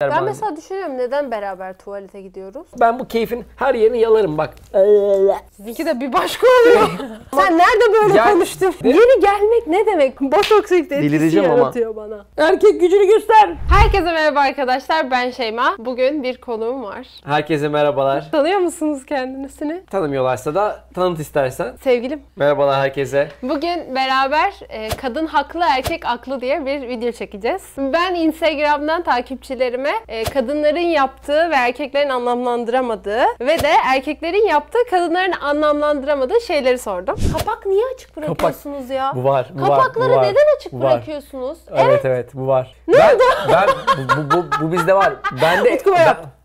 Ben bence. mesela düşünüyorum neden beraber tuvalete gidiyoruz? Ben bu keyfin her yerini yalarım bak. Sizinki de bir başka oluyor. Sen nerede böyle Gel- konuştun? Ne? Geri gelmek ne demek? Botoks etkisi Delireceğim ama. yaratıyor bana. Erkek gücünü göster. Herkese merhaba arkadaşlar ben Şeyma. Bugün bir konuğum var. Herkese merhabalar. Tanıyor musunuz kendisini? Tanımıyorlarsa da tanıt istersen. Sevgilim. Merhabalar herkese. Bugün beraber e, kadın haklı erkek aklı diye bir video çekeceğiz. Ben Instagram'dan takipçilerime e, kadınların yaptığı ve erkeklerin anlamlandıramadığı ve de erkeklerin yaptığı kadınların anlamlandıramadığı şeyleri sordum. Kapak niye açık bırakıyorsunuz ya? Bu var. Bu var, Kapakları bu var, neden açık bu var. bırakıyorsunuz? Evet evet bu var. Ne ben, Ben, bu, bu, bu, bu bizde var. Ben de, Utku ben- yap.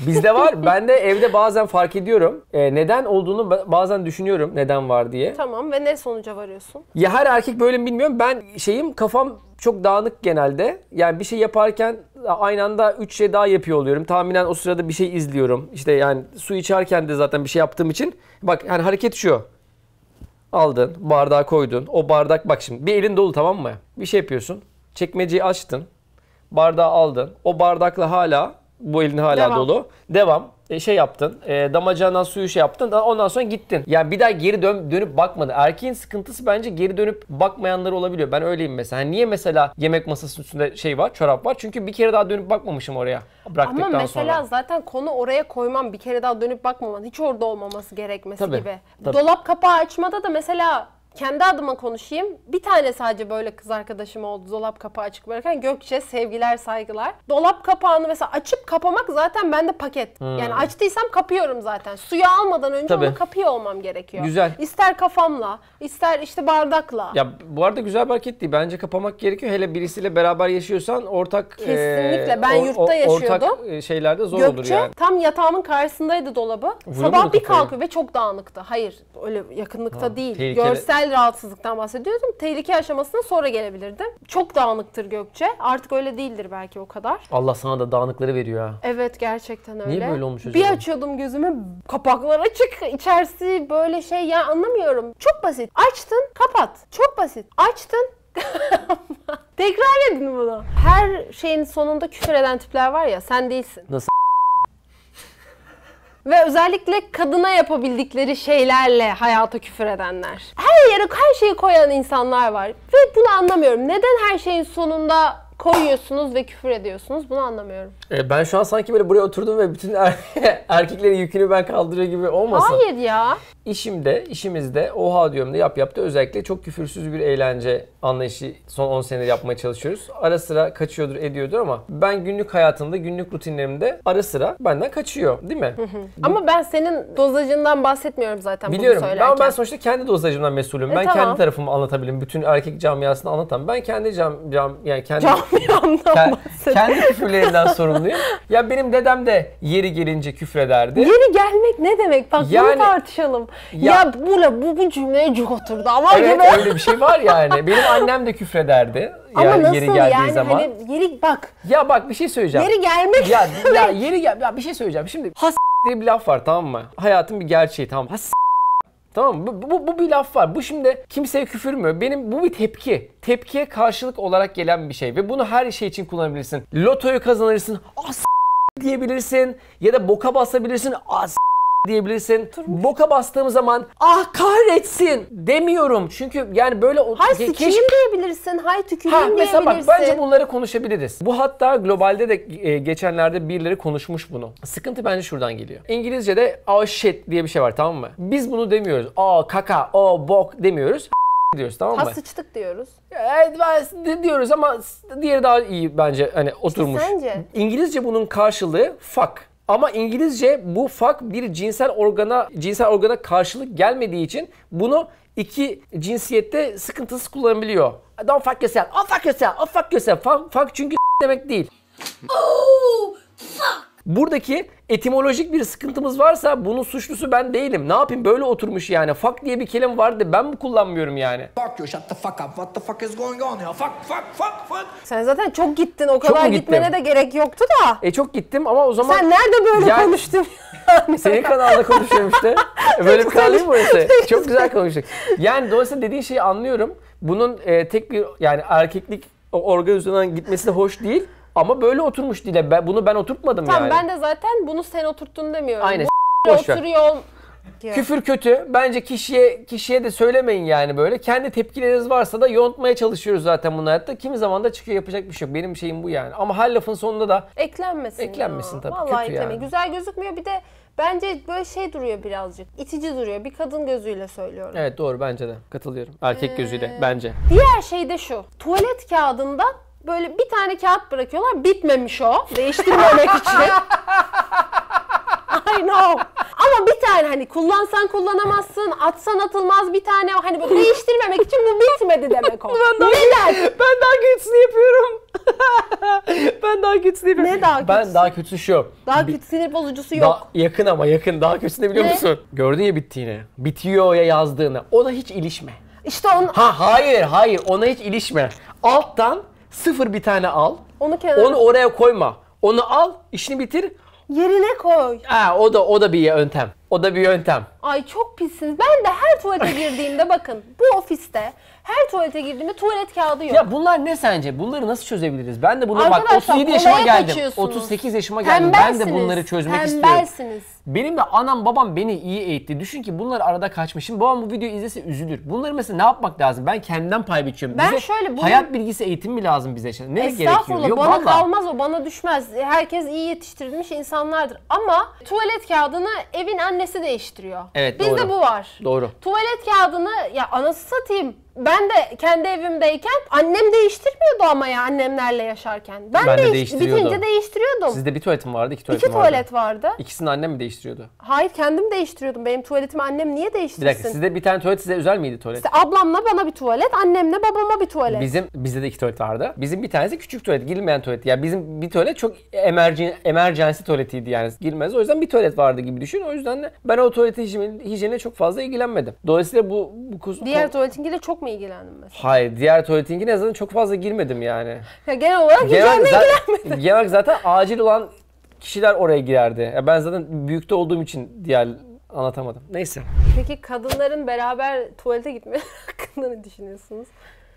Bizde var. Ben de evde bazen fark ediyorum. Ee, neden olduğunu ba- bazen düşünüyorum neden var diye. Tamam ve ne sonuca varıyorsun? Ya her erkek böyle mi bilmiyorum. Ben şeyim kafam çok dağınık genelde. Yani bir şey yaparken aynı anda üç şey daha yapıyor oluyorum. Tahminen o sırada bir şey izliyorum. İşte yani su içerken de zaten bir şey yaptığım için. Bak yani hareket şu. Aldın, bardağa koydun. O bardak bak şimdi bir elin dolu tamam mı? Bir şey yapıyorsun. Çekmeceyi açtın. Bardağı aldın. O bardakla hala bu elin hala Devam. dolu. Devam. E, şey yaptın. E, damacanadan suyu şey yaptın. da Ondan sonra gittin. Yani bir daha geri dön, dönüp bakmadı. Erkeğin sıkıntısı bence geri dönüp bakmayanları olabiliyor. Ben öyleyim mesela. Hani niye mesela yemek masasının üstünde şey var, çorap var? Çünkü bir kere daha dönüp bakmamışım oraya. Bıraktıktan Ama mesela sonra. zaten konu oraya koymam, bir kere daha dönüp bakmaman, hiç orada olmaması gerekmesi Tabii, gibi. tabii. Dolap kapağı açmada da mesela kendi adıma konuşayım. Bir tane sadece böyle kız arkadaşım oldu dolap kapağı açık bırakan. Gökçe sevgiler saygılar. Dolap kapağını mesela açıp kapamak zaten bende paket. Yani açtıysam kapıyorum zaten. Suyu almadan önce Hmm. Tabii. onu kapıyor olmam gerekiyor. Güzel. İster kafamla, ister işte bardakla. Ya bu arada güzel bir hareket değil. Bence kapamak gerekiyor. Hele birisiyle beraber yaşıyorsan ortak Kesinlikle. e, Ben yurtta yaşıyordum. Ortak e, şeylerde zor olur Gökçe yani. tam yatağımın karşısındaydı dolabı. Vuruyor Sabah bir kalkıyor ve çok dağınıktı. Hayır öyle yakınlıkta değil. tehlikeli. Görsel rahatsızlıktan bahsediyordum. Tehlike aşamasına sonra gelebilirdim. Çok dağınıktır Gökçe. Artık öyle değildir belki o kadar. Allah sana da dağınıkları veriyor ha. Evet gerçekten öyle. Niye böyle olmuş Bir acaba? açıyordum gözümü kapaklar açık. içerisi böyle şey ya anlamıyorum. Çok basit. Açtın kapat. Çok basit. Açtın Tekrar edin bunu. Her şeyin sonunda küfür eden tipler var ya sen değilsin. Nasıl? Ve özellikle kadına yapabildikleri şeylerle hayata küfür edenler. Her yere her şeyi koyan insanlar var. Ve bunu anlamıyorum. Neden her şeyin sonunda koyuyorsunuz ve küfür ediyorsunuz? Bunu anlamıyorum. E, ben şu an sanki böyle buraya oturdum ve bütün er- erkeklerin yükünü ben kaldırıyor gibi olmasın. Hayır ya. İşimde, işimizde, oha diyorum da yap yaptı. Özellikle çok küfürsüz bir eğlence anlayışı son 10 senedir yapmaya çalışıyoruz. Ara sıra kaçıyordur, ediyordur ama ben günlük hayatımda, günlük rutinlerimde ara sıra benden kaçıyor değil mi? Ama ben senin dozajından bahsetmiyorum zaten Biliyorum. bunu söylerken. ben sonuçta kendi dozajımdan mesulüm. E, ben tamam. kendi tarafımı anlatabilirim. Bütün erkek camiasını anlatamam. Ben kendi cam, cam yani kendi Camiamdan Ke- kendi küfürlerimden sorumluyum. Ya benim dedem de yeri gelince küfrederdi. Geri gelmek ne demek? Bak Yani- bunu tartışalım. Ya- Ya, bu, bu, bu cümleye cuk oturdu ama Evet gibi. öyle bir şey var yani. Benim annem de küfrederdi. Ama yani nasıl yeri geldiği yani zaman. hani yeri bak Ya bak bir şey söyleyeceğim. geri gelmek Ya, ya yeri gel ya bir şey söyleyeceğim. Şimdi has diye bir laf var tamam mı? Hayatın bir gerçeği tamam? Has Tamam mı? Bu, bu, bu bir laf var. Bu şimdi kimseye küfür mü? Benim bu bir tepki. Tepkiye karşılık olarak gelen bir şey. Ve bunu her şey için kullanabilirsin. Lotoyu kazanırsın. As diyebilirsin. Ya da boka basabilirsin. As diyebilirsin. Boka bastığım zaman ah kahretsin demiyorum. Çünkü yani böyle o Hay sıçayım diyebilirsin, hay tüküreyim Ha, mesela bak diyebilirsin. bence bunları konuşabiliriz. Bu hatta globalde de e, geçenlerde birileri konuşmuş bunu. Sıkıntı bence şuradan geliyor. İngilizce'de oh shit diye bir şey var tamam mı? Biz bunu demiyoruz. Oh kaka, oh bok demiyoruz. diyoruz tamam Ha mı? sıçtık diyoruz. Evet ben diyoruz ama diğeri daha iyi bence hani oturmuş. sence? İngilizce bunun karşılığı fuck. Ama İngilizce bu fuck bir cinsel organa cinsel organa karşılık gelmediği için bunu iki cinsiyette sıkıntısız kullanabiliyor. Don't fuck yourself. Oh fuck yourself. Oh fuck yourself. Fuck, fuck çünkü demek değil. Buradaki etimolojik bir sıkıntımız varsa bunun suçlusu ben değilim. Ne yapayım böyle oturmuş yani. Fuck diye bir kelime vardı ben mi kullanmıyorum yani? Fuck you, shut the fuck up. What the fuck is going on here? Fuck, fuck, fuck, fuck. Sen zaten çok gittin. O kadar gittim? gitmene de gerek yoktu da. E çok gittim ama o zaman... Sen nerede böyle Yani- konuştun? Senin kanalda konuşuyorum işte. Böyle bir kanal değil mi burası? Çok güzel konuştuk. Yani dolayısıyla dediğin şeyi anlıyorum. Bunun e, tek bir yani erkeklik organ üzerinden gitmesi de hoş değil. Ama böyle oturmuş dile. Ben, bunu ben oturtmadım Tamam yani. ben de zaten bunu sen oturttun demiyorum. Aynen. Bu oturuyor. diyor. Küfür kötü. Bence kişiye kişiye de söylemeyin yani böyle. Kendi tepkileriniz varsa da yontmaya çalışıyoruz zaten bunu hayatta. Kimi zaman da çıkıyor yapacak bir şey yok. Benim şeyim bu yani. Ama her lafın sonunda da Eklenmesin. Eklenmesin ya. tabii, Vallahi kötü ekleme. yani. Güzel gözükmüyor. Bir de bence böyle şey duruyor birazcık. İtici duruyor. Bir kadın gözüyle söylüyorum. evet doğru bence de katılıyorum. Erkek Ee, gözüyle bence. Diğer şey de şu. Tuvalet kağıdında böyle bir tane kağıt bırakıyorlar. Bitmemiş o. Değiştirmemek için. I know. Ama bir tane hani kullansan kullanamazsın, atsan atılmaz bir tane hani böyle değiştirmemek için bu bitmedi demek o. Neden? Ben daha kötüsünü yapıyorum. ben daha kötüsünü yapıyorum. Ne daha Ben kötüsü? daha kötüsü şu. Daha kötü sinir bozucusu yok. Daha yakın ama yakın. Daha kötüsünü biliyor Ne? musun? Gördün ya bittiğini. Bitiyor ya yazdığını. Ona hiç ilişme. İşte onu, Ha hayır hayır ona hiç ilişme. Alttan sıfır bir tane al. onu kenara Onu oraya koyma. Onu al, işini bitir. yerine koy. Ha o da o da bir yöntem. O da bir yöntem. Ay çok pissiniz. Ben de her tuvalete girdiğimde bakın bu ofiste her tuvalete girdiğimde tuvalet kağıdı yok. Ya bunlar ne sence? Bunları nasıl çözebiliriz? Ben de buna bak Arkadaşlar, 37 yaşıma kolaya geldim. kaçıyorsunuz. 38 yaşıma geldim. Ben de Tembelsiniz, bunları çözmek istiyorum. Tembelsiniz. Benim de anam babam beni iyi eğitti. Düşün ki bunlar arada kaçmış. Şimdi babam bu videoyu izlese üzülür. Bunları mesela ne yapmak lazım? Ben kendimden pay biçiyorum. Ben Bize şöyle bunu- hayat bilgisi eğitimi mi lazım bize? Şimdi? Ne gerekiyor? Estağfurullah Yok, bana vallahi. kalmaz o bana düşmez. Herkes iyi yetiştirilmiş insanlardır. Ama tuvalet kağıdını evin annesi değiştiriyor. Evet, Bizde doğru. bu var. Doğru. Tuvalet kağıdını ya anası satayım. Ben de kendi evimdeyken annem değiştirmiyordu ama ya annemlerle yaşarken. Ben, Ben de değiş- değiştiriyordum. bitince değiştiriyordum. Sizde bir tuvaletim vardı, iki tuvaletim İki vardı. tuvalet vardı. İkisini annem mi değiştiriyordu? Hayır kendim değiştiriyordum. Benim tuvaletimi annem niye Bir değiştirsin? dakika sizde bir tane tuvalet size özel miydi tuvalet? İşte ablamla bana bir tuvalet, annemle babama bir tuvalet. Bizim bizde de iki tuvalet vardı. Bizim bir tanesi küçük tuvalet, girilmeyen tuvalet. Yani bizim bir tuvalet çok emergen, emergency tuvaletiydi yani girmez. O yüzden bir tuvalet vardı gibi düşün. O yüzden de ben o tuvaletin hijyen- hijyenine çok fazla ilgilenmedim. Dolayısıyla bu bu kus- Diğer tuvaletinkiyle çok mu ilgilendin mesela? Hayır, diğer tuvaletinki en azından çok fazla girmedim yani. Ya genel olarak Genel zaten, genel olarak zaten acil olan kişiler oraya girerdi. Ya ben zaten büyükte olduğum için diğer anlatamadım. Neyse. Peki kadınların beraber tuvalete gitme hakkında ne düşünüyorsunuz?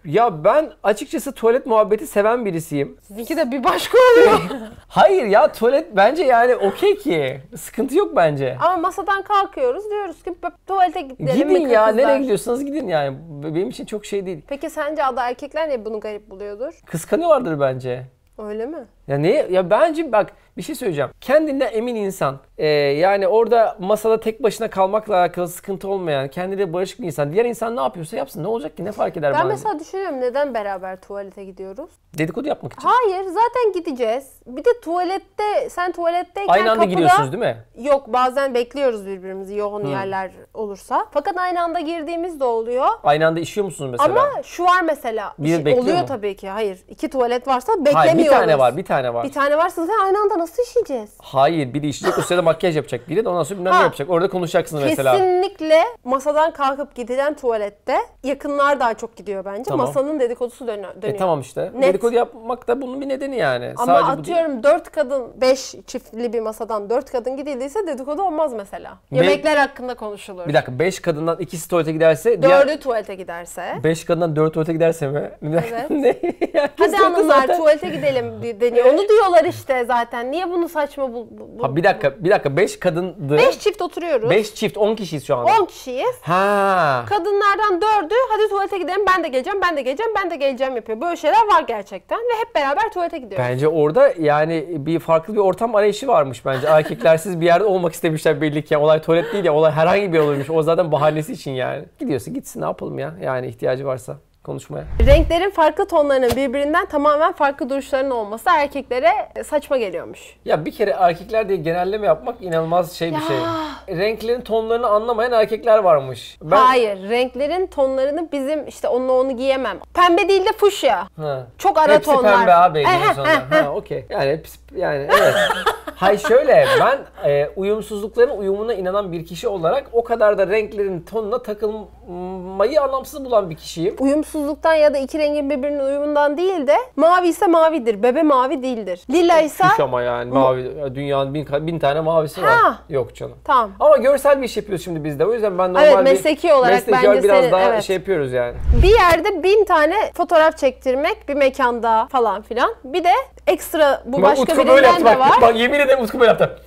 Ya ben açıkçası tuvalet muhabbeti seven birisiyim. Sizinki de bir başka oluyor. Hayır ya tuvalet bence yani okey ki. Sıkıntı yok bence. Ama masadan kalkıyoruz diyoruz ki "Bak, tuvalete gidelim Gidin mi ya kızlar?" nereye gidiyorsanız gidin yani. Benim için çok şey değil. Peki sence ada erkekler niye bunu garip buluyordur? Kıskanıyorlardır bence. Öyle mi? Ya ne ya bence bak bir şey söyleyeceğim. Kendinden emin insan. Ee, yani orada masada tek başına kalmakla alakalı sıkıntı olmayan, kendiyle barışık bir insan. Diğer insan ne yapıyorsa yapsın. Ne olacak ki? Ne fark eder Ben bana? mesela düşünüyorum neden beraber tuvalete gidiyoruz? Dedikodu yapmak için. Hayır zaten gideceğiz. Bir de tuvalette sen tuvaletteyken Aynı anda kapıda... gidiyorsunuz değil mi? Yok bazen bekliyoruz birbirimizi yoğun yerler olursa. Fakat aynı anda girdiğimiz de oluyor. Aynı anda işiyor musunuz mesela? Ama şu var mesela. Bir şey- bekliyor oluyor mu? tabii ki. Hayır. iki tuvalet varsa beklemiyoruz. Hayır bir tane var, bir tane var. Bir tane varsa zaten aynı anda nasıl işeyeceğiz? Hayır biri işleyecek o sırada makyaj yapacak. Biri de ondan sonra bilmem Ha. ne yapacak. Orada konuşacaksınız mesela. Kesinlikle masadan kalkıp gidilen tuvalette yakınlar daha çok gidiyor bence. Tamam. Masanın dedikodusu dönü- dönüyor. E tamam işte. Net. Dedikodu yapmak da bunun bir nedeni yani. Ama Sadece bu değil. atıyorum dört kadın, beş çiftli bir masadan dört kadın gidildiyse dedikodu olmaz mesela. Ne- Yemekler hakkında konuşulur. Bir dakika 5 kadından ikisi tuvalete giderse diğer Dördü tuvalete giderse. 5 kadından 4 tuvalete giderse mi? Evet. ne? Yani Hadi zaten- hanımlar zaten- tuvalete gidelim deniyor. Onu diyorlar işte zaten. Niye bunu saçma bu? bu- Ha bir dakika bir dakika 5 kadındı. Beş çift oturuyoruz. 5 çift 10 kişiyiz şu anda. 10 kişiyiz. Ha. Kadınlardan dördü hadi tuvalete gidelim ben de geleceğim ben de geleceğim ben de geleceğim yapıyor. Böyle şeyler var gerçekten ve hep beraber tuvalete gidiyoruz. Bence orada yani bir farklı bir ortam arayışı varmış bence. Erkeklersiz bir yerde olmak istemişler belli ki. Olay tuvalet değil ya. Olay herhangi bir olurmuş. O zaten bahanesi için yani. Gidiyorsa gitsin ne yapalım ya. Yani ihtiyacı varsa konuşmaya. Renklerin farklı tonlarının birbirinden tamamen farklı duruşlarının olması erkeklere saçma geliyormuş. Ya bir kere erkekler diye genelleme yapmak inanılmaz şey bir Ya. şey. Renklerin tonlarını anlamayan erkekler varmış. Ben... Hayır, renklerin tonlarını bizim işte onunla onu giyemem. Pembe değil de fuşya. Ha. Çok ara Hepsi tonlar. pembe abi sonunda. eh, eh. Ha okey. Yani hepsi yani evet. Hayır şöyle ben e, uyumsuzlukların uyumuna inanan bir kişi olarak o kadar da renklerin tonuna takılmayı anlamsız bulan bir kişiyim. Uyumsuzluktan ya da iki rengin birbirinin uyumundan değil de mavi ise mavidir, bebe mavi değildir. Lila ise Kuş ama yani mavi dünyanın bin, bin tane mavisi var. Ha. Yok canım. tamam. Ama görsel bir iş yapıyoruz şimdi biz de. O yüzden ben normal Evet, bir mesleki olarak mesleki bence biraz senin- daha evet. şey yapıyoruz yani. Bir yerde bin tane fotoğraf çektirmek bir mekanda falan filan. Bir de ekstra bu başka Utku böyle yaptı de bak. var. Bak yemin ederim Utku böyle yaptı.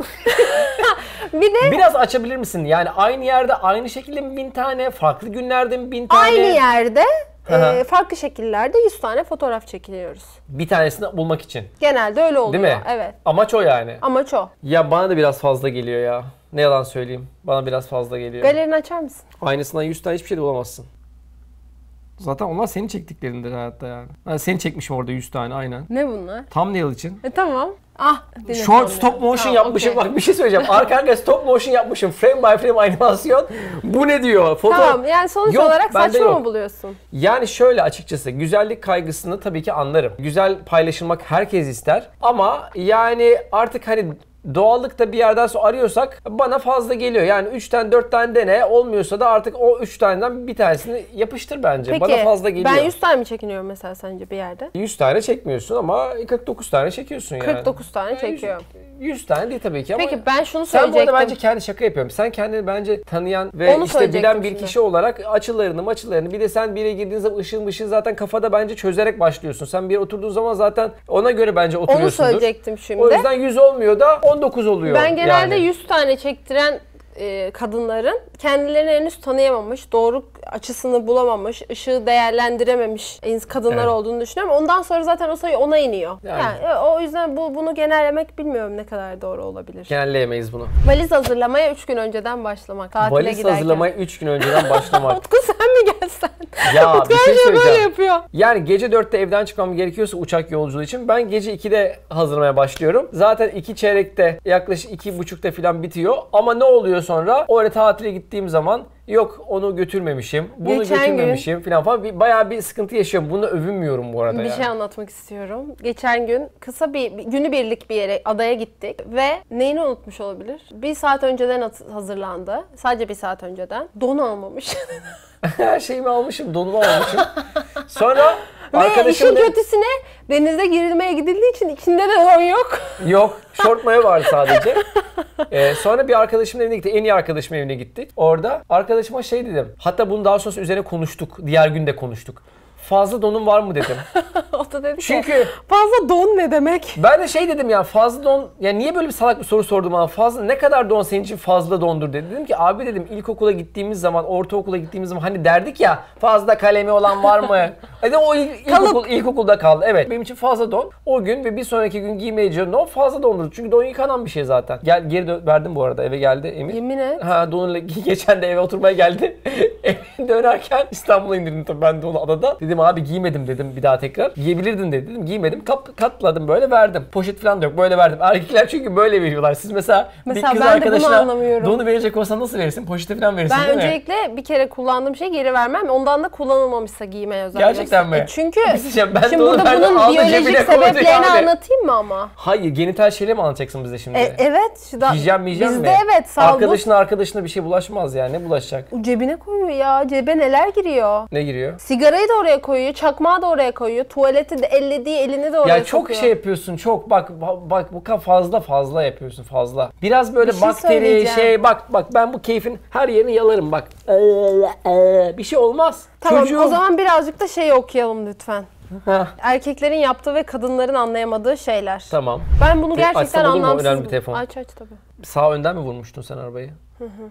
Bir de Biraz açabilir misin? Yani aynı yerde aynı şekilde mi bin tane? Farklı günlerde mi bin tane? aynı yerde e, farklı şekillerde 100 tane fotoğraf çekiliyoruz. Bir tanesini bulmak için. Genelde öyle oluyor. Değil mi? Evet. Amaç o yani. Amaç o. Ya bana da biraz fazla geliyor ya. Ne yalan söyleyeyim. Bana biraz fazla geliyor. Galerini açar mısın? Aynısından 100 tane hiçbir şey de bulamazsın. Zaten onlar senin çektiklerindir hayatta yani. Ben seni çekmişim orada 100 tane aynen. Ne bunlar? Thumbnail için. E tamam. Ah. Short tamam stop motion Tamam, yapmışım. okey. Bak bir şey söyleyeceğim. Arka arkaya stop motion yapmışım. Frame by frame animasyon. Bu ne diyor? Foto... Tamam yani sonuç Yok, olarak saçma mı buluyorsun? Yani şöyle açıkçası güzellik kaygısını tabii ki anlarım. Güzel paylaşılmak herkes ister. Ama yani artık hani doğallıkta bir yerden sonra arıyorsak bana fazla geliyor. Yani 3 tane 4 tane dene olmuyorsa da artık o 3 taneden bir tanesini yapıştır bence. Peki bana fazla geliyor. ben 100 tane mi çekiniyorum mesela sence bir yerde? 100 tane çekmiyorsun ama 49 tane çekiyorsun yani. 49 tane çekiyorum. 100 tane değil tabii ki ama Peki ben şunu sen bu söyleyecektim. arada bence kendi şaka yapıyorum. Sen kendini bence tanıyan ve Onu işte bilen bir şimdi. kişi olarak açılarını maçılarını bir de sen bir yere girdiğin zaman ışın ışın zaten kafada bence çözerek başlıyorsun. Sen bir yere oturduğun zaman zaten ona göre bence Onu oturuyorsundur. söyleyecektim şimdi. O yüzden 100 olmuyor da 19 oluyor. Ben genelde yani. 100 tane çektiren e, kadınların kendilerini henüz tanıyamamış, doğru açısını bulamamış, ışığı değerlendirememiş kadınlar Evet. olduğunu düşünüyorum. Ondan sonra zaten o sayı ona iniyor. Yani. Yani, e, o yüzden bu bunu genellemek bilmiyorum ne kadar doğru olabilir. Genelleyemeyiz bunu. Valiz hazırlamaya 3 gün önceden başlamak. Tatile Valiz giderken. hazırlamaya 3 gün önceden başlamak. Utku sen mi gelsen? ya Utku bir her şey şeyi böyle söyleyeceğim. yapıyor. Yani gece 4'te evden çıkmam gerekiyorsa uçak yolculuğu için ben gece 2'de hazırlamaya başlıyorum. Zaten 2 çeyrekte yaklaşık 2.30'da falan bitiyor. Ama ne oluyor sonra? Oraya tatile gittiğim zaman yok onu götürmemişim, bunu Geçen götürmemişim falan falan. Bir, bayağı bir sıkıntı yaşıyorum. Bunu övünmüyorum bu arada Bir yani. şey anlatmak istiyorum. Geçen gün kısa bir, bir günübirlik bir yere adaya gittik ve neyini unutmuş olabilir? Bir saat önceden hazırlandı. Sadece bir saat önceden. Don almamış. Her şeyimi almışım, donumu almışım. Sonra ve arkadaşım işin da- kötüsüne denize girilmeye gidildiği için içinde de don yok. Yok. Şort mayo vardı sadece. Ee, sonra bir arkadaşımın evine gittik. En iyi arkadaşımın evine gittik. Orada arkadaşıma şey dedim. Hatta bunu daha sonra üzerine konuştuk. Diğer gün de konuştuk. Fazla donun var mı dedim. o da dedi ki Çünkü fazla don ne demek? ben de şey dedim ya fazla don ya niye böyle bir salak bir soru sordum bana fazla ne kadar don senin için fazla dondur dedi. Dedim ki abi dedim ilkokula gittiğimiz zaman ortaokula gittiğimiz zaman hani derdik ya fazla kalemi olan var mı? Hadi o il, ilkokul, ilkokulda kaldı. Evet benim için fazla don. O gün ve bir sonraki gün giymeyeceğim don fazla dondur. Çünkü don yıkanan bir şey zaten. Gel geri verdim bu arada eve geldi Emir. Yemin et. Ha donuyla geçen de eve oturmaya geldi. Eve dönerken İstanbul'a indirdim tabii ben de onu adada. Dedim abi giymedim dedim bir daha tekrar. Giyebilirdin dedi. Dedim giymedim. Kap, katladım böyle verdim. Poşet falan da yok böyle verdim. Erkekler çünkü böyle veriyorlar. Siz mesela, Mesela bir kız arkadaşına donu verecek olsan nasıl verirsin? Poşeti falan verirsin Ben değil mi? öncelikle bir kere kullandığım şeyi geri vermem. Ondan da kullanılmamışsa giymeye özen Gerçekten mi? E çünkü şey ben şimdi burada de bunun biyolojik sebeplerini anlatayım mı ama? Hayır genital şeyleri mi anlatacaksın bize şimdi? E, evet. da- Hijyen mi hijyen Bizde mi? evet sağlık. Arkadaşına arkadaşına bir şey bulaşmaz yani. Ne bulaşacak? Cebine koyuyor ya. Cebe neler giriyor? Ne giriyor? Sigarayı da oraya koyuyor, çakmağı da oraya koyuyor, tuvaleti de ellediği elini de oraya Ya çok sokuyor. şey yapıyorsun çok bak ba- bak bu kadar fazla fazla yapıyorsun fazla. Biraz böyle Bir şey bakteri şey bak bak ben bu keyfin her yerini yalarım bak. Bir şey olmaz. Tamam Çocuğum. o zaman birazcık da şey okuyalım lütfen. Heh, Erkeklerin yaptığı ve kadınların anlayamadığı şeyler. tamam. Ben bunu Te- gerçekten anlamsız... Önemli bir telefon. Aç aç tabii. Sağ önden mi vurmuştun sen arabayı?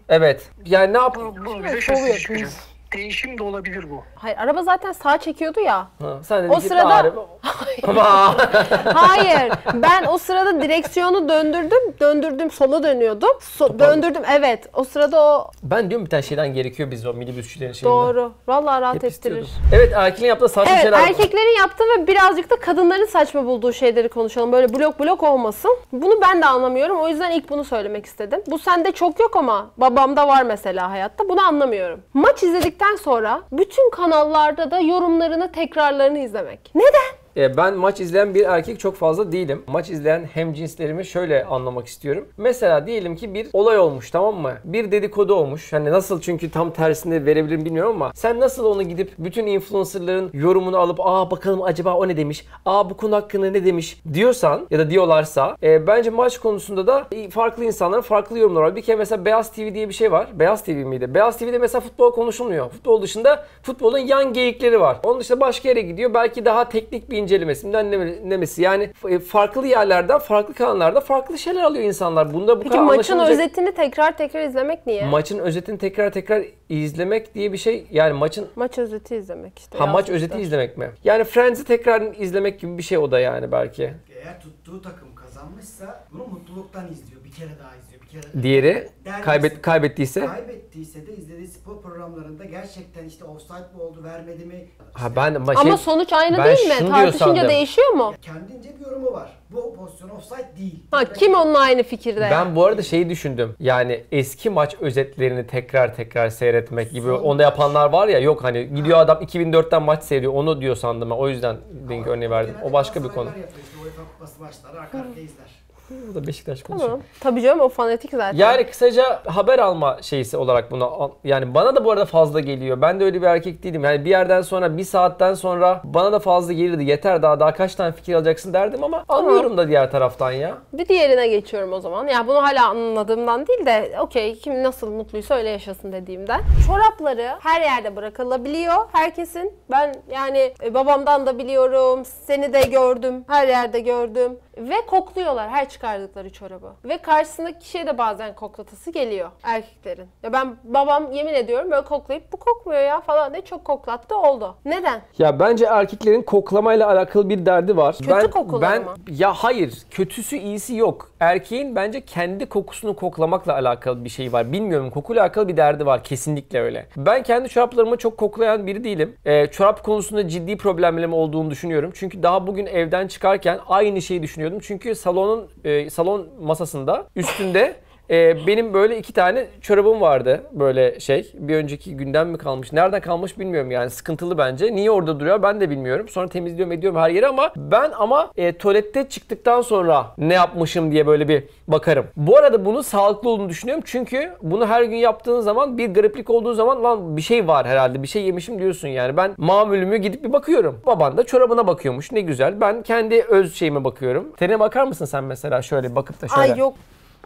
Evet. Yani ne yap? Bu, bu Evet, bize şov şöyle yapıyoruz. çıkacak. Değişim de olabilir bu. Hayır araba zaten sağa çekiyordu ya. Ha, sen dedin O sırada- Hayır. ben o sırada direksiyonu döndürdüm. Döndürdüm sola dönüyordum. So- döndürdüm evet. O sırada o ben diyorum bir tane şeyden gerekiyor biz o minibüsçülerin şeyinde. doğru. Vallahi rahat Hep ettirir. istiyordum. Evet erkeğin yaptığı saçma Evet şeyler. erkeklerin yaptığı ve birazcık da kadınların saçma bulduğu şeyleri konuşalım. Böyle blok blok olmasın. Bunu ben de anlamıyorum. O yüzden ilk bunu söylemek istedim. Bu sende çok yok ama babamda var mesela hayatta. Bunu anlamıyorum. Maç izledikten sonra bütün kanallarda da yorumlarını tekrarlarını izlemek. Neden? E, ben maç izleyen bir erkek çok fazla değilim. Maç izleyen hem cinslerimi şöyle anlamak istiyorum. Mesela diyelim ki bir olay olmuş tamam mı? Bir dedikodu olmuş. Hani nasıl çünkü tam tersini verebilirim bilmiyorum ama sen nasıl onu gidip bütün influencerların yorumunu alıp aa bakalım acaba o ne demiş? Aa bu konu hakkında ne demiş? diyorsan ya da diyorlarsa e, bence maç konusunda da farklı insanların farklı yorumlar var. Bir kere mesela Beyaz TV diye bir şey var. Beyaz TV miydi? Beyaz TV'de mesela futbol konuşulmuyor. Futbol dışında futbolun yan geyikleri var. Onun dışında başka yere gidiyor. Belki daha teknik bir incelemesi, dinlemesi. Yani e, farklı yerlerden, farklı kanallarda farklı şeyler alıyor insanlar. Bunda bu Peki kadar maçın özetini tekrar tekrar izlemek niye? Maçın özetini tekrar tekrar izlemek diye bir şey. Yani maçın Maç özeti izlemek işte. ha maç özeti izlemek mi? Yani Friends'i tekrar izlemek gibi bir şey o da yani belki. Eğer tuttuğu takım kazanmışsa bunu mutluluktan izliyor. Bir kere daha izliyor. Diğeri kaybet kaybettiyse Kaybettiyse de izlediği spor programlarında gerçekten işte offside mi oldu vermedi mi? ha İşte ben ama Ama şey, sonuç aynı ben değil mi? Tartışınca değişiyor mu? kendince bir yorumu var. Bu pozisyon offside değil. Ha kim onunla aynı fikirde? Ben bu arada şeyi düşündüm. Yani eski maç özetlerini tekrar tekrar seyretmek gibi onda yapanlar var ya yok hani gidiyor adam 2004'ten maç seyrediyor onu diyor sandım ben. O yüzden dünkü örneği verdim. O başka bir konu. Yapıyor işte UEFA kupası maçları arka arkaya izler. Bu da Beşiktaş konuşuyor. Tamam. Tabii canım o fanatik zaten. Yani kısaca haber alma şeysi olarak bunu yani bana da bu arada fazla geliyor. Ben de öyle bir erkek değilim. Yani bir yerden sonra bir saatten sonra bana da fazla gelirdi. Yeter daha daha kaç tane fikir alacaksın derdim ama anlıyorum da diğer taraftan ya. Bir diğerine geçiyorum o zaman. Ya bunu hala anladığımdan değil de okey kim nasıl mutluysa öyle yaşasın dediğimden. Çorapları her yerde bırakılabiliyor herkesin. Ben yani e, babamdan da biliyorum, seni de gördüm, her yerde gördüm. Ve kokluyorlar her çıkardıkları çorabı. Ve karşısındaki kişiye de bazen koklatası geliyor erkeklerin. Ya ben babam yemin ediyorum böyle koklayıp bu kokmuyor ya falan diye çok koklattı oldu. Neden? Ya bence erkeklerin koklamayla alakalı bir derdi var. Kötü ben, kokular ben, mı? Ya hayır. Kötüsü iyisi yok. Erkeğin bence kendi kokusunu koklamakla alakalı bir şey var. Bilmiyorum kokuyla alakalı bir derdi var. Kesinlikle öyle. Ben kendi çoraplarımı çok koklayan biri değilim. Ee, çorap konusunda ciddi problemlerim olduğunu düşünüyorum. Çünkü daha bugün evden çıkarken aynı şeyi düşünüyordum. Çünkü salonun e, salon masasında üstünde e, benim böyle iki tane çorabım vardı böyle şey. Bir önceki günden mi kalmış? Nereden kalmış bilmiyorum yani. Sıkıntılı bence. Niye orada duruyor ben de bilmiyorum. Sonra temizliyorum ediyorum her yeri ama ben ama e, tuvalette çıktıktan sonra ne yapmışım diye böyle bir bakarım. Bu arada bunu sağlıklı olduğunu düşünüyorum. Çünkü bunu her gün yaptığın zaman bir gariplik olduğu zaman lan bir şey var herhalde. Bir şey yemişim diyorsun yani. Ben mamülümü gidip bir bakıyorum. Baban da çorabına bakıyormuş. Ne güzel. Ben kendi öz şeyime bakıyorum. Tenine bakar mısın sen mesela şöyle bakıp da şöyle. Ay yok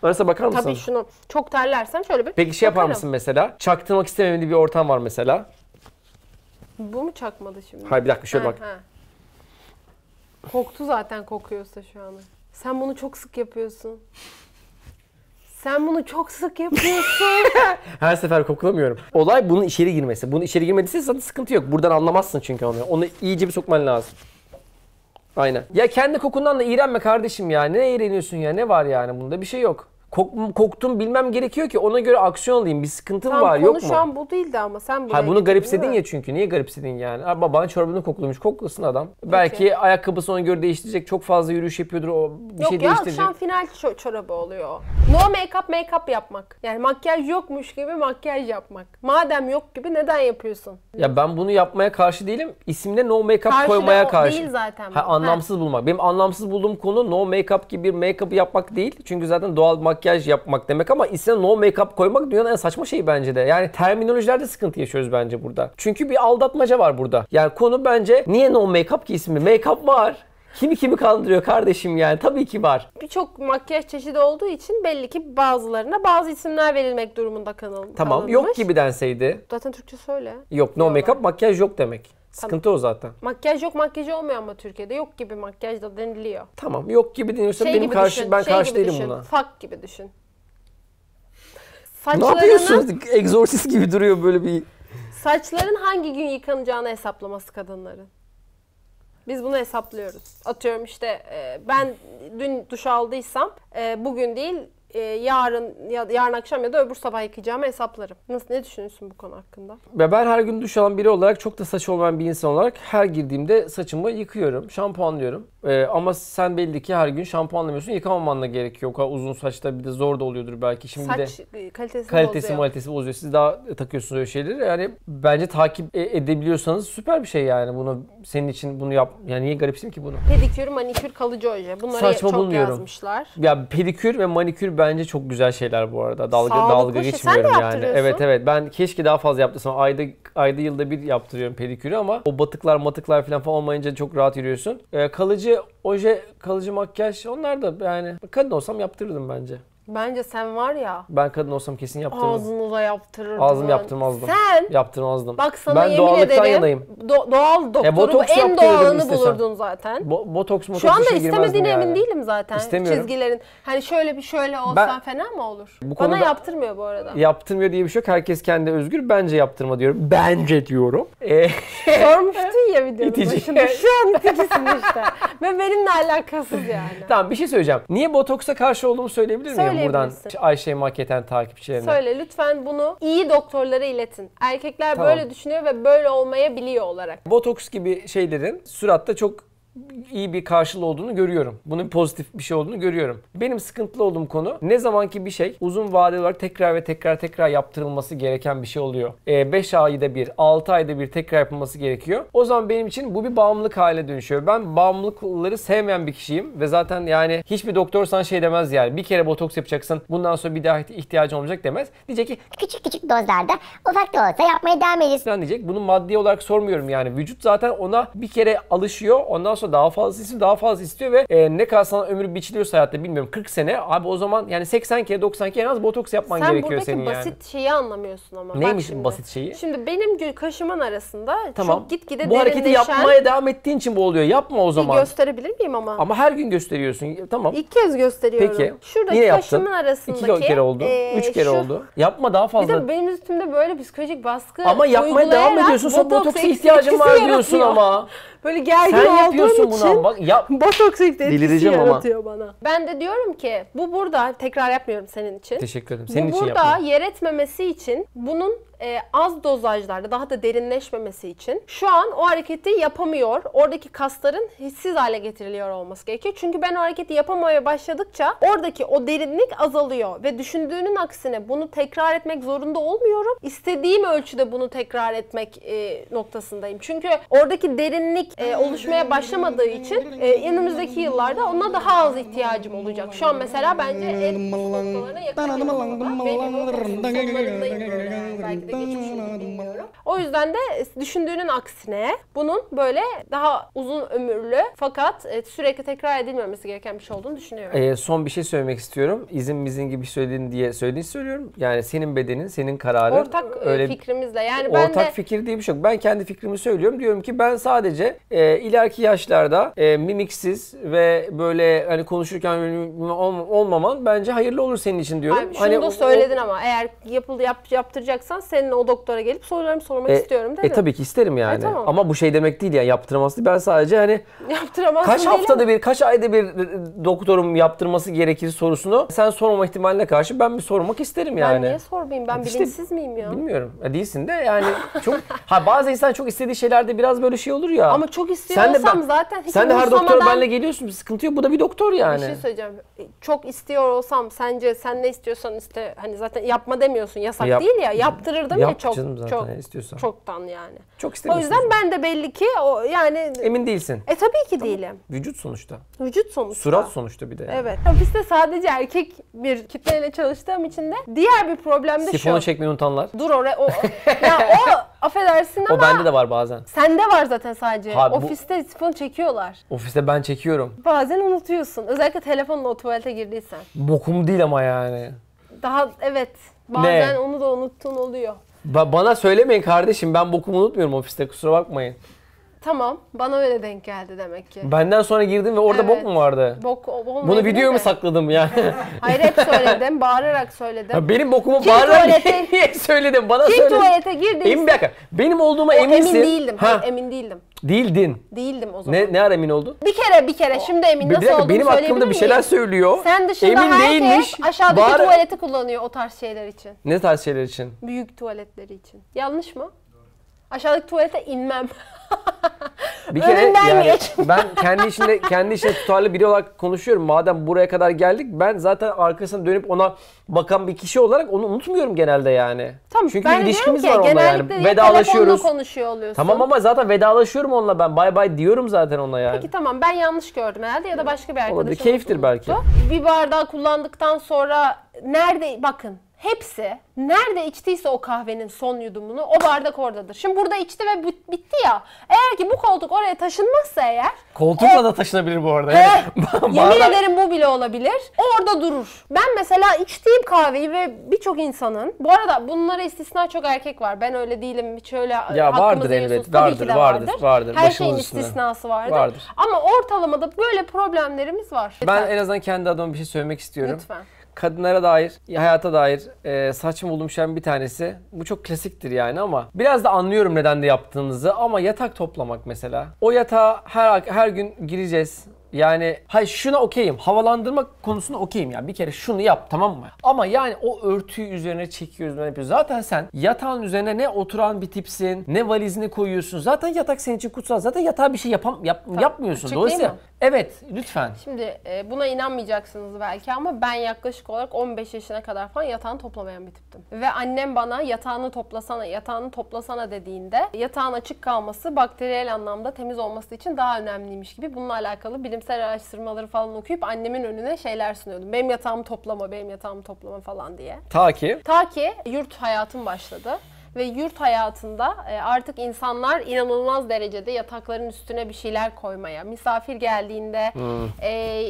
Arasına bakar mısın? tabii şunu çok terlersem şöyle bir Peki şey yapar bakarım. mısın mesela? Çaktırmak istemediğin bir ortam var mesela. Bu mu çakmadı şimdi? Hayır bir dakika şöyle Ha, bak. ha. Koktu zaten kokuyorsa şu an. Sen bunu çok sık yapıyorsun. Sen bunu çok sık yapıyorsun. Her sefer kokulamıyorum. Olay bunun içeri girmesi. Bunun içeri girmediyse zaten sıkıntı yok. Buradan anlamazsın çünkü onu. Onu iyice bir sokman lazım. Aynen. Ya kendi kokundan da iğrenme kardeşim ya. Ne iğreniyorsun ya? Ne var yani bunda? Bir şey yok. Kok, koktum bilmem gerekiyor ki ona göre aksiyon alayım. Bir sıkıntım Tam var yok mu? şu an bu değildi ama sen buraya Hayır bunu getirdin, garipsedin değil mi? ya çünkü. Niye garipsedin yani? Ha, baban çorabını koklamış. Koklasın adam. Belki ayakkabısı ona göre değiştirecek. Çok fazla yürüyüş yapıyordur. O bir Yok şey ya değiştirecek. akşam final ço- çorabı oluyor. No make-up make-up yapmak. Yani makyaj yokmuş gibi makyaj yapmak. Madem yok gibi neden yapıyorsun? Ya ben bunu yapmaya karşı değilim. İsimde no make-up Karşı da koymaya o karşı. değil zaten bu. Ha, anlamsız bulmak. Benim anlamsız bulduğum konu no make-up gibi bir make-up yapmak değil. Çünkü zaten doğal makyaj yapmak demek ama ismine no make-up koymak dünyanın en saçma şeyi bence de. Yani terminolojilerde sıkıntı yaşıyoruz bence burada. Çünkü bir aldatmaca var burada. Yani konu bence niye no make-up ki ismi? Make-up var. Kimi kimi kandırıyor kardeşim yani? Tabii ki var. Birçok makyaj çeşidi olduğu için belli ki bazılarına bazı isimler verilmek durumunda kanal Tamam kalınmış. yok gibi denseydi. Zaten Türkçe söyle. Yok no make-up makyaj yok demek. Sıkıntı o zaten. Makyaj yok makyaj olmuyor ama Türkiye'de yok gibi makyaj da deniliyor. Tamam yok gibi deniyorsa Şey benim gibi karşı düşün, ben şey karşı gibi değilim düşün, buna. Fak gibi düşün. Ne Saçlarını, yapıyorsunuz? Egzorsiz gibi duruyor böyle bir. saçların hangi gün yıkanacağını hesaplaması kadınların. Biz bunu hesaplıyoruz. Atıyorum işte e, ben dün duş aldıysam e, bugün değil e, yarın ya yarın akşam ya da öbür sabah yıkayacağımı hesaplarım. Nasıl ne düşünüyorsun bu konu hakkında? Ve ben her gün duş alan biri olarak çok da saç olmayan bir insan olarak her girdiğimde saçımı yıkıyorum, şampuanlıyorum. Ee, ama sen belli ki her gün şampuanlamıyorsun, yıkamaman da gerekiyor. O kadar uzun saçta bir de zor da oluyordur belki. Şimdi de Saç e, kalitesi, kalitesi bozuyor. malitesi bozuyor. Siz daha takıyorsunuz öyle şeyleri. Yani bence takip e- edebiliyorsanız süper bir şey yani. Bunu senin için bunu yap. Yani niye garipsin ki bunu? Pedikür, manikür, kalıcı oje. Bunları Saçma çok bulmuyorum. yazmışlar. Ya pedikür ve manikür bence çok güzel şeyler bu arada. Dalga Sağlıklı dalga şey. Sen de geçmiyorum yani. Evet evet. Ben keşke daha fazla yaptırsam. Ayda ayda yılda bir yaptırıyorum pedikürü ama o batıklar matıklar falan falan olmayınca çok rahat yürüyorsun. Ee, kalıcı oje, kalıcı makyaj onlar da yani kadın olsam yaptırırdım bence. Bence sen var ya Ben kadın olsam kesin yaptırırdım. ağzınıza yaptırırdın. Ağzım yaptırmazdım. Sen Yaptırmazdım. bak sana ben yemin ederim yanayım. do- doğal doktoru botoks en doğalını istesem. bulurdun zaten. Bo- botoks motoks Şu anda şey istemediğine yani. emin değilim zaten. İstemiyorum. Çizgilerin. Hani şöyle bir şöyle olsan Ben- fena mı olur? Bu Bana konuda- yaptırmıyor bu arada. Yaptırmıyor diye bir şey yok. Herkes kendi özgür. Bence yaptırma diyorum. Bence diyorum. Ee, Sormuştun ya videonun İtici. başında. Şu an iticisin işte. Ve benimle alakasız yani. Tamam bir şey söyleyeceğim. Niye botoksa karşı olduğumu söyleyebilir miyim buradan. Ayşe Maketen takipçilerine? Söyle lütfen bunu iyi doktorlara iletin. Erkekler Tamam. böyle düşünüyor ve böyle olmaya biliyor olarak. Botoks gibi şeylerin suratta çok iyi bir karşılığı olduğunu görüyorum. Bunun pozitif bir şey olduğunu görüyorum. Benim sıkıntılı olduğum konu ne zamanki bir şey uzun vadeli olarak tekrar ve tekrar tekrar yaptırılması gereken bir şey oluyor. 5 ayda bir, 6 ayda bir tekrar yapılması gerekiyor. O zaman benim için bu bir bağımlılık haline dönüşüyor. Ben bağımlılıkları sevmeyen bir kişiyim ve zaten yani hiçbir doktor sana şey demez yani. Bir kere botoks yapacaksın bundan sonra bir daha ihtiyacın olmayacak demez. Diyecek ki küçük küçük dozlarda ufak da olsa yapmaya devam falan diyecek. Bunu maddi olarak sormuyorum yani. Vücut zaten ona bir kere alışıyor. Ondan sonra daha fazla istiyor, daha fazla istiyor ve e, ne kadar sana ömür biçiliyorsa hayatta bilmiyorum 40 sene. Abi o zaman yani 80 kere 90 kere en az botoks yapman Sen gerekiyor buradaki senin basit yani. şeyi anlamıyorsun ama. Neymiş şimdi. basit şeyi? Şimdi benim kaşımın arasında Tamam. çok gitgide bu hareketi yapmaya devam ettiğin için bu oluyor. Yapma o bir zaman. gösterebilir miyim ama? Ama her gün gösteriyorsun. Tamam. İlk kez gösteriyorum. Peki. Şuradaki Yine kaşımın yaptın. arasındaki. İki kere oldu. e, üç kere şu- oldu. Yapma daha Bir fazla. de benim üstümde böyle psikolojik baskı ama yapmaya devam ediyorsun. Sonra botoks botoksa ihtiyacın var diyorsun ama. Böyle gergin Sen olduğum için bunu. Bak yap. botoks etkisi Delireceğim ama. yaratıyor bana. Ben de diyorum ki bu burada tekrar yapmıyorum senin için. Teşekkür ederim. Senin bu için burada yapıyorum. yer etmemesi için bunun e, az dozajlarda daha da derinleşmemesi için şu an o hareketi yapamıyor. Oradaki kasların hissiz hale getiriliyor olması gerekiyor. Çünkü ben o hareketi yapamaya başladıkça oradaki o derinlik azalıyor ve düşündüğünün aksine bunu tekrar etmek zorunda olmuyorum. İstediğim ölçüde bunu tekrar etmek e, noktasındayım. Çünkü oradaki derinlik e, oluşmaya başlamadığı için e, önümüzdeki yıllarda ona daha az ihtiyacım olacak. Şu an mesela bence en noktalarına yakın ama benim o sonlarındayım böyle. Belki de geçmişim bilmiyorum. O yüzden de düşündüğünün aksine bunun böyle daha uzun ömürlü fakat e, sürekli tekrar edilmemesi gereken bir şey olduğunu düşünüyorum. Ee, son bir şey söylemek istiyorum. İzin mizin gibi söylediğin diye söylediğini söylüyorum. Yani senin bedenin, senin kararın. Ortak e, öyle fikrimizle yani ben ortak de fikir diye bir şey yok. Ben kendi fikrimi söylüyorum. Diyorum ki ben sadece e, ileriki yaşlarda e, mimiksiz ve böyle hani konuşurken ol- olmaman bence hayırlı olur senin için diyorum. Ay, şunu hani da o- söyledin ama eğer yapıl yap, yaptıracaksan senin o doktora gelip sorularımı sormak E, istiyorum dedin. E tabii ki isterim yani. E, tamam. Ama bu şey demek değil yani yaptırması değil. Ben sadece hani Yaptıramazsın kaç haftada bir, kaç ayda bir e, doktorum yaptırması gerekir sorusunu sen sormama ihtimaline karşı ben bir sormak isterim yani. Ben niye sormayayım? Ben İşte bilinçsiz miyim ya? Bilmiyorum. Ya değilsin de yani çok ha bazı insan çok istediği şeylerde biraz böyle şey olur ya. Ama çok istiyor Sen de ben- zaten hiç Sen de her umursamadan- benle geliyorsun. Bir sıkıntı yok. Bu da bir doktor yani. Bir şey söyleyeceğim. Çok istiyor olsam sence sen ne istiyorsan iste hani zaten yapma demiyorsun yasak Yap- değil ya yaptırırdım ya çok zaten çok istiyorsan. çoktan yani. Çok O yüzden ben de belli ki o yani Emin değilsin. e tabii ki değilim. Vücut sonuçta. Vücut sonuçta. Surat sonuçta bir de. yani. Evet. Ofiste sadece erkek bir kitleyle çalıştığım için de diğer bir problem de Sifonu şu. çekmeyi unutanlar. Dur oraya. O, ya o affedersin ama O bende de var bazen. sende var zaten sadece. Ha, bu- Ofiste sifon çekiyorlar. Ofiste ben çekiyorum. Bazen unutuyorsun. Özellikle telefonla o tuvalete girdiysen. Bokum değil ama yani. Daha evet. Bazen onu da unuttuğun oluyor. Ba- bana söylemeyin kardeşim ben bokumu unutmuyorum ofiste kusura bakmayın. Tamam. Bana öyle denk geldi demek ki. Benden sonra girdim ve orada Evet. bok mu vardı? Bok olmayabilir Bunu videoya mı de. sakladım ya? Hayır hep söyledim. Bağırarak söyledim. Ya benim bokumu Kim bağırarak tuvalete- niye söyledim? Bana Kim söyle. tuvalete girdi? Emin bir dakika. Benim olduğuma O eminsin. emin değildim. Ha, Hayır, emin değildim. değildin. Değildim o zaman. Ne, ne ara emin oldun? Bir kere bir kere. Şimdi emin Bir nasıl dakika olduğumu benim hakkımda söyleyebilir bir şeyler miyim? söylüyor. Sen dışında Emin herkes değilmiş. aşağıdaki Bağır- tuvaleti kullanıyor o tarz şeyler için. Ne tarz şeyler için? Büyük tuvaletleri için. Yanlış mı? Aşağıdaki tuvalete inmem. Bir kere Önünden yani geç. ben kendi işinde kendi işine tutarlı biri olarak konuşuyorum. Madem buraya kadar geldik ben zaten arkasına dönüp ona bakan bir kişi olarak onu unutmuyorum genelde yani. Tamam Çünkü ben bir ilişkimiz diyorum var ki onunla yani. diye Vedalaşıyoruz. konuşuyor oluyorsun. Tamam ama zaten vedalaşıyorum onunla ben. Bay bay diyorum zaten ona yani. Peki tamam ben yanlış gördüm herhalde ya da başka bir arkadaşım. Olabilir, keyiftir unuttu. belki. Bir bardağı kullandıktan sonra nerede bakın hepsi nerede içtiyse o kahvenin son yudumunu o bardak oradadır. Şimdi burada içti ve bit- bitti ya. Eğer ki bu koltuk oraya taşınmazsa eğer Koltukla da taşınabilir bu arada. Yani yemin ederim bu bile olabilir. Orada durur. Ben mesela içtiğim kahveyi ve birçok insanın, bu arada bunlara istisna çok erkek var. Ben öyle değilim. Hiç öyle hakkımızı vardır elbet. Vardır, vardır, vardır. Her Başımız şeyin üstüne. istisnası vardır. Vardır. Ama ortalamada böyle problemlerimiz var. Ben Lütfen. en azından kendi adıma bir şey söylemek istiyorum. Lütfen. Kadınlara dair, hayata dair e, saçma bulduğum şeyden bir tanesi. Bu çok klasiktir yani ama biraz da anlıyorum neden de yaptığınızı ama yatak toplamak mesela. O yatağa her her gün gireceğiz. Yani hayır şuna okeyim. Havalandırma konusunda okeyim ya. Bir kere şunu yap tamam mı? Ama yani o örtüyü üzerine çekiyoruz, ne yapıyoruz? Zaten sen yatağın üzerine ne oturan bir tipsin, ne valizini koyuyorsun. Zaten yatak senin için kutsal. Zaten yatağa bir şey yapam, yap, yapmıyorsun. Açıklayayım Dolayısıyla? Evet lütfen. Şimdi e, buna inanmayacaksınız belki ama ben yaklaşık olarak 15 yaşına kadar falan yatağını toplamayan bir tiptim. Ve annem bana yatağını toplasana, yatağını toplasana dediğinde yatağın açık kalması bakteriyel anlamda temiz olması için daha önemliymiş gibi bununla alakalı bilimsel araştırmaları falan okuyup annemin önüne şeyler sunuyordum. Benim yatağımı toplama, benim yatağımı toplama falan diye. Ta ki Ta ki yurt hayatım başladı. Ve yurt hayatında e, artık insanlar inanılmaz derecede yatakların üstüne bir şeyler koymaya, misafir geldiğinde e,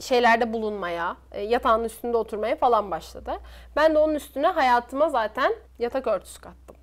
şeylerde bulunmaya, e, yatağın üstünde oturmaya falan başladı. Ben de onun üstüne hayatıma zaten yatak örtüsü kattım.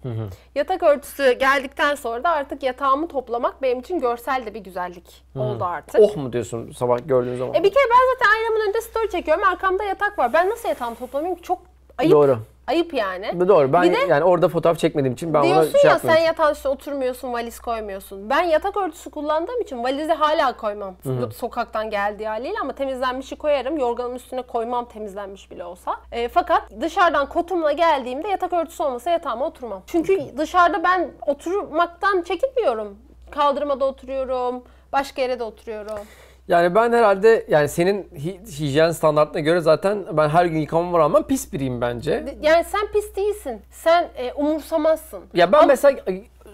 Yatak örtüsü geldikten sonra da artık yatağımı toplamak benim için görsel de bir güzellik oldu artık. oh mu diyorsun sabah gördüğün zaman? E bir kere ben zaten aynamın önünde story çekiyorum. Arkamda yatak var. Ben nasıl yatağımı toplamayayım? Çok ayıp. Doğru. Ayıp yani. Doğru. Ben Bir de- yani orada fotoğraf çekmediğim için ben ona Diyorsun şey ya yapmıyorum. sen yatağın üstüne oturmuyorsun, valiz koymuyorsun. Ben yatak örtüsü kullandığım için valizi hala koymam. Sokaktan geldiği haliyle ama temizlenmişi koyarım. Yorganın üstüne koymam temizlenmiş bile olsa. E, fakat dışarıdan kotumla geldiğimde yatak örtüsü olmasa yatağıma oturmam. Çünkü dışarıda ben oturmaktan çekinmiyorum. Kaldırmada oturuyorum, başka yere de oturuyorum. Yani ben herhalde yani senin hi- hijyen standartına göre zaten ben her gün yıkamama rağmen pis biriyim bence. Yani sen pis değilsin. Sen e, umursamazsın. Ya ben Ama- mesela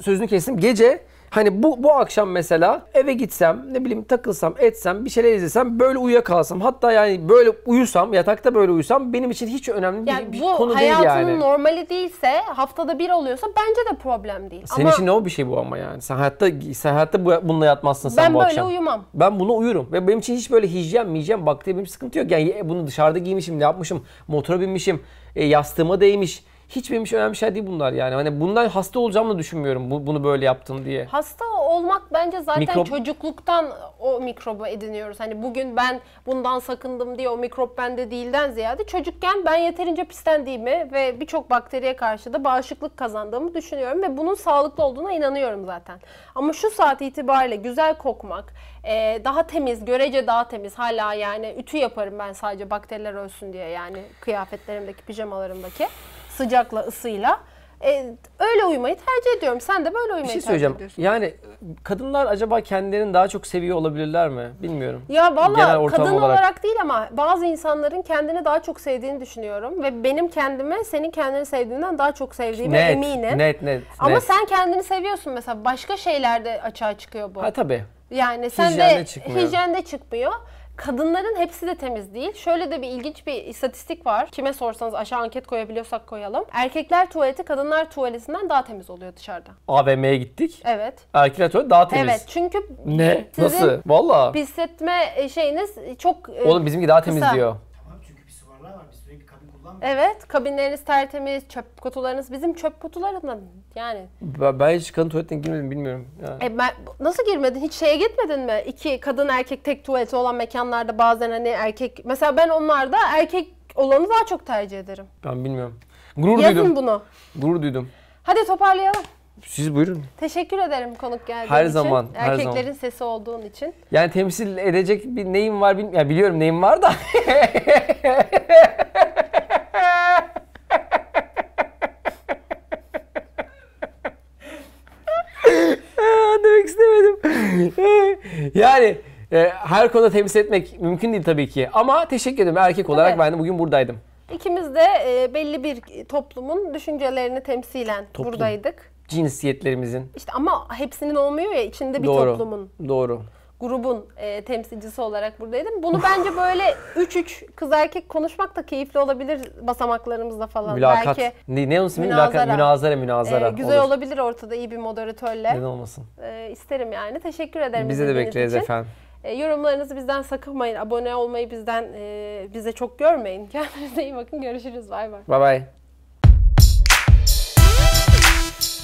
sözünü kestim gece hani bu bu akşam mesela eve gitsem ne bileyim takılsam etsem bir şeyler izlesem böyle uyuyakalsam hatta yani böyle uyusam yatakta böyle uyusam benim için hiç önemli bir, Yani bir bu konu değil hayatının yani. normali değilse, haftada bir oluyorsa bence de problem değil. Senin Ama için ne o bir şey bu ama yani. Sen hayatta sen hayatta bu, bununla yatmazsın sen ben bu böyle akşam. uyumam. Ben bunu uyurum ve benim için hiç böyle hijyen, miyjen, bakteri benim sıkıntı yok. Yani bunu dışarıda giymişim, ne yapmışım, motora binmişim, e, yastığıma değmiş. Hiç benim için önemli şey değil bunlar yani. Hani bundan hasta olacağımı da düşünmüyorum bu, bunu böyle yaptım diye. Hasta olmak bence zaten Mikrop- çocukluktan o mikrobu ediniyoruz. Hani bugün ben bundan sakındım diye o mikrop bende değilden ziyade çocukken ben yeterince pislendiğimi ve birçok bakteriye karşı da bağışıklık kazandığımı düşünüyorum ve bunun sağlıklı olduğuna inanıyorum zaten. Ama şu saat itibariyle güzel kokmak, e, daha temiz, görece daha temiz. Hala yani ütü yaparım ben sadece bakteriler ölsün diye yani kıyafetlerimdeki, pijamalarımdaki sıcakla, ısıyla. E, öyle uyumayı tercih ediyorum. Sen de böyle uyumayı Bir şey tercih söyleyeceğim. ediyorsun. Yani kadınlar acaba kendilerini daha çok seviyor olabilirler mi? Bilmiyorum. Ya Genel valla ortam kadın olarak. olarak. değil ama bazı insanların kendini daha çok sevdiğini düşünüyorum. Ve benim kendime senin kendini sevdiğinden daha çok sevdiğime Net, eminim. net, net. Ama net. sen kendini seviyorsun mesela. Başka şeylerde açığa çıkıyor bu. Ha tabii. Yani sen Hijyende de çıkmıyor. hijyende çıkmıyor. Kadınların hepsi de temiz değil. Şöyle de bir ilginç bir istatistik var. Kime sorsanız aşağı anket koyabiliyorsak koyalım. Erkekler tuvaleti kadınlar tuvaletinden daha temiz oluyor dışarıda. AVM'ye gittik. Evet. Erkekler tuvaleti daha temiz. Evet çünkü Ne? Sizin- Nasıl? Valla. pisletme şeyiniz çok e, Oğlum bizimki daha temiz kısa. diyor. Kullanmıyoruz. Evet, kabinleriniz tertemiz, çöp kutularınız bizim çöp kutularından Yani Ben, ben hiç kadın tuvaletine girmedim bilmiyorum. Yani. e ben, nasıl girmedin? Hiç şeye gitmedin mi? İki kadın erkek tek tuvaleti olan mekanlarda bazen hani erkek mesela ben onlarda erkek olanı daha çok tercih ederim. Ben bilmiyorum. Gurur Yazın duydum. bunu. Gurur duydum. Hadi toparlayalım. Siz buyurun. Teşekkür ederim konuk geldiğin Her için. zaman, her Erkeklerin zaman. sesi olduğun için. Yani temsil edecek bir neyim var bilmiyorum. Ya biliyorum neyim var da. Aa, Demek istemedim. yani e, her konuda temsil etmek mümkün değil tabii ki. Ama teşekkür ederim. Erkek olarak Evet. ben de bugün buradaydım. İkimiz de e, belli bir toplumun düşüncelerini temsilen Toplum. buradaydık. Cinsiyetlerimizin. İşte ama hepsinin olmuyor ya içinde bir Doğru. toplumun, Doğru. Grubun e, temsilcisi olarak buradaydım. Bunu bence böyle 3-3 kız erkek konuşmak da keyifli olabilir basamaklarımızda falan. Mülakat. Belki ne, ne onun ismi? Mülakat. münazara. Münazara, e, güzel Olur. olabilir ortada iyi bir moderatörle. Neden olmasın? E, isterim yani. Teşekkür ederim. Bize de bekleriz için. efendim. E, yorumlarınızı bizden sakınmayın. Abone olmayı bizden e, bize çok görmeyin. Kendinize iyi bakın. Görüşürüz. Bay bay. Bye bye.